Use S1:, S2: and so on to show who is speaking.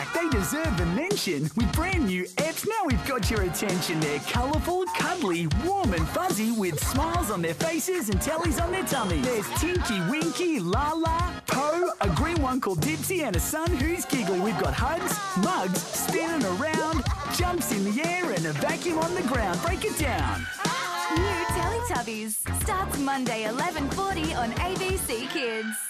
S1: back. They deserve a mention. With brand new apps, now we've got your attention. They're colourful, cuddly, warm and fuzzy with smiles on their faces and tellies on their tummies. There's Tinky, Winky, Laa-Laa, Po, a green one called Dipsy and a sun who's giggly. We've got hugs, mugs, spinning around, jumps in the air and a vacuum on the ground. Break it down.
S2: New Teletubbies starts Monday 11:40 on ABC Kids.